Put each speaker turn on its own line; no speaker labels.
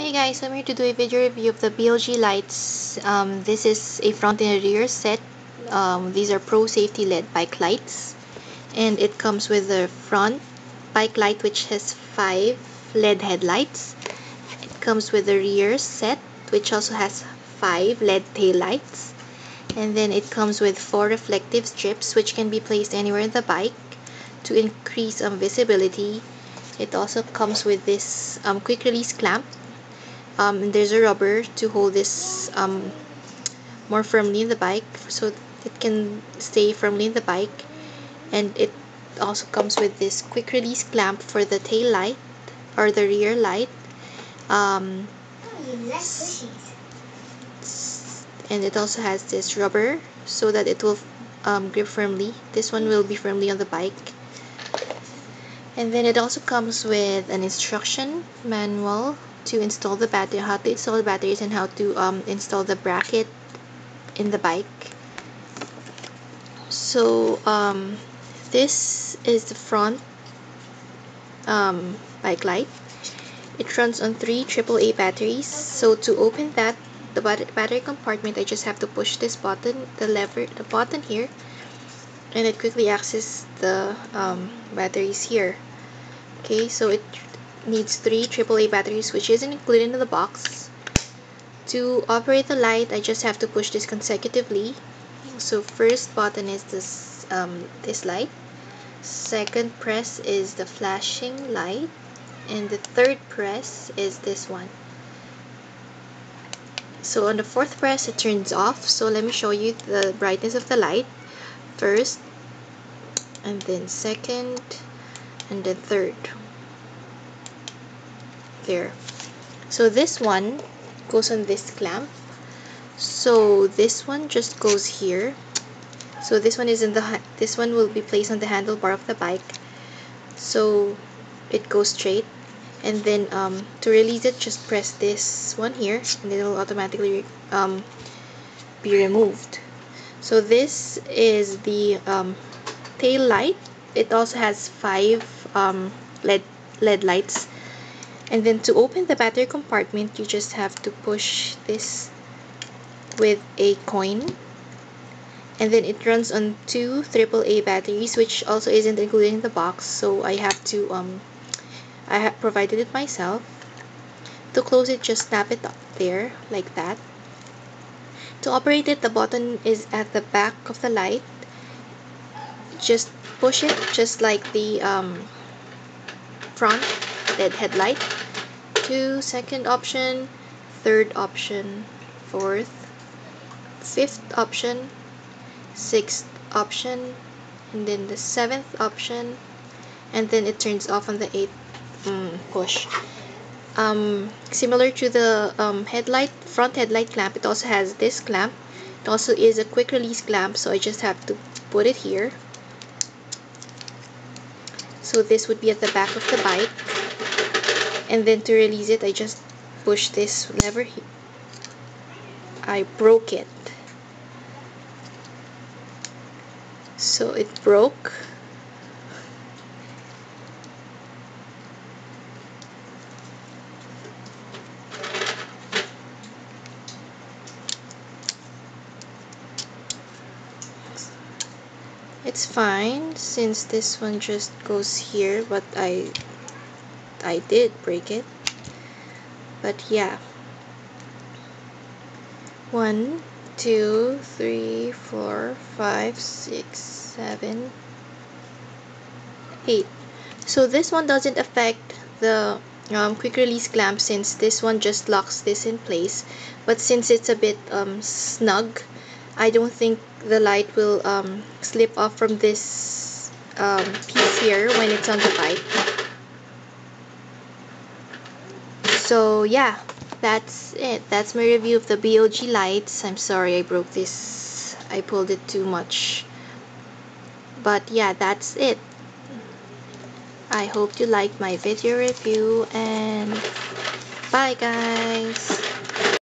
Hey guys, I'm here to do a video review of the BLG lights. Um, this is a front and a rear set. Um, these are pro safety LED bike lights. And it comes with the front bike light which has 5 LED headlights. It comes with the rear set which also has 5 LED tail lights. And then it comes with 4 reflective strips which can be placed anywhere in the bike to increase um, visibility. It also comes with this um, quick release clamp um, there's a rubber to hold this um, more firmly in the bike so it can stay firmly in the bike. And it also comes with this quick release clamp for the tail light or the rear light. Um, and it also has this rubber so that it will um, grip firmly. This one will be firmly on the bike. And then it also comes with an instruction manual to install the battery, how to install the batteries and how to um, install the bracket in the bike. So um, this is the front um, bike light. It runs on three AAA batteries. So to open that, the battery compartment, I just have to push this button, the lever, the button here, and it quickly accesses the um, batteries here. Okay, so it needs three AAA batteries which isn't included in the box. To operate the light, I just have to push this consecutively. So first button is this um, this light. Second press is the flashing light. And the third press is this one. So on the fourth press, it turns off. So let me show you the brightness of the light. First, and then second, and then third there. So this one goes on this clamp. So this one just goes here. So this one is in the this one will be placed on the handlebar of the bike. So it goes straight. And then um, to release it just press this one here and it will automatically um, be removed. So this is the um, tail light. It also has five um, LED LED lights and then to open the battery compartment you just have to push this with a coin. And then it runs on two AAA batteries which also isn't included in the box so I have to um I have provided it myself. To close it just snap it up there like that. To operate it the button is at the back of the light. Just push it just like the um, front Headlight. Two second option. Third option. Fourth. Fifth option. Sixth option. And then the seventh option. And then it turns off on the eighth. Mm, push um, similar to the um, headlight front headlight clamp it also has this clamp. It also is a quick release clamp so I just have to put it here. So this would be at the back of the bike and then to release it I just push this lever. Here I broke it. So it broke. It's fine since this one just goes here but I I did break it. But yeah. One two three four five six seven eight. So this one doesn't affect the um, quick release clamp since this one just locks this in place. But since it's a bit um, snug I don't think the light will um, slip off from this um, piece here when it's on the bike so yeah that's it. That's my review of the BLG lights. I'm sorry I broke this. I pulled it too much. But yeah that's it. I hope you liked my video review and bye guys